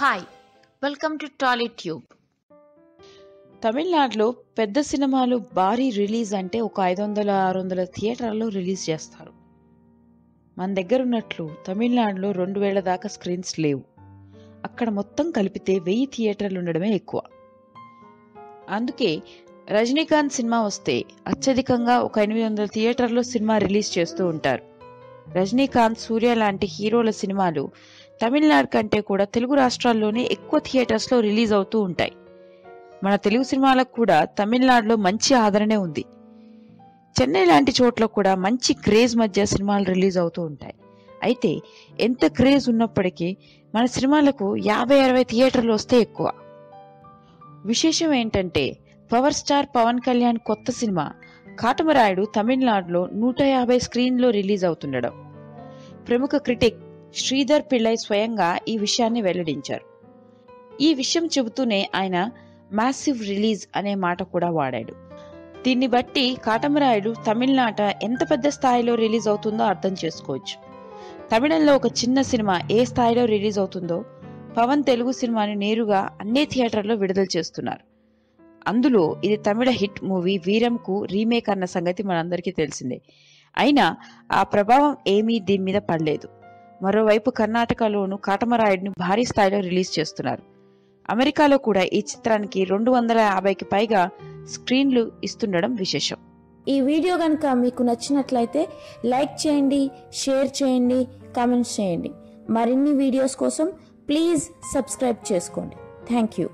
Hi welcome to Tolly Tube తమిళనాడులో పెద్ద సినిమాలు భారీ రిలీజ్ అంటే ఒక ఐదు వందల ఆరు వందల థియేటర్లో రిలీజ్ చేస్తారు. మన దగ్గర ఉన్నట్లు తమిళనాడులో రెండు వేల దాకా స్క్రీన్స్ లేవు. అక్కడ మొత్తం కలిపితే వెయ్యి థియేటర్లు ఉండడమే ఎక్కువ. అందుకే రజనీకాంత్ సినిమా వస్తే అత్యధికంగా ఒక ఎనిమిది వందల థియేటర్లో సినిమా రిలీజ్ చేస్తూ ఉంటారు. రజనీకాంత్ సూర్య లాంటి హీరోల సినిమాలు తమిళనాడు కంటే కూడా తెలుగు రాష్ట్రాల్లోనే ఎక్కువ థియేటర్స్లో రిలీజ్ అవుతూ ఉంటాయి. మన తెలుగు సినిమాలకు కూడా తమిళనాడులో మంచి ఆదరణే ఉంది. చెన్నై లాంటి చోట్ల కూడా మంచి క్రేజ్ మధ్య సినిమాలు రిలీజ్ అవుతూ ఉంటాయి. అయితే ఎంత క్రేజ్ ఉన్నప్పటికీ మన సినిమాలకు యాభై అరవై థియేటర్లు వస్తే ఎక్కువ. విశేషం ఏంటంటే పవర్ స్టార్ పవన్ కళ్యాణ్ కొత్త సినిమా కాటమరాయుడు తమిళనాడులో నూట యాభై స్క్రీన్లో రిలీజ్ అవుతుండడం. ప్రముఖ క్రిటిక్ శ్రీధర్ పిళ్ళై స్వయంగా ఈ విషయాన్ని వెల్లడించారు. ఈ విషయం చెబుతూనే ఆయన మ్యాసివ్ రిలీజ్ అనే మాట కూడా వాడాడు. దీన్ని బట్టి కాటమరాయుడు తమిళనాట ఎంత పెద్ద స్థాయిలో రిలీజ్ అవుతుందో అర్థం చేసుకోవచ్చు. తమిళంలో ఒక చిన్న సినిమా ఏ స్థాయిలో రిలీజ్ అవుతుందో పవన్ తెలుగు సినిమాని నేరుగా అన్ని థియేటర్లో విడుదల చేస్తున్నారు. అందులో ఇది తమిళ హిట్ మూవీ వీరంకు రీమేక్ అన్న సంగతి మనందరికీ తెలిసిందే. అయినా ఆ ప్రభావం ఏమీ దీని మీద పడలేదు. మరోవైపు కర్ణాటకలోను కాటమరాయుడిని భారీ స్థాయిలో రిలీజ్ చేస్తున్నారు. అమెరికాలో కూడా ఈ చిత్రానికి రెండు వందల యాభైకి పైగా స్క్రీన్లు ఇస్తుండడం విశేషం. ఈ వీడియో కనుక మీకు నచ్చినట్లయితే లైక్ చేయండి షేర్ చేయండి కామెంట్స్ చేయండి. మరిన్ని వీడియోస్ కోసం ప్లీజ్ సబ్స్క్రైబ్ చేసుకోండి. Thank you.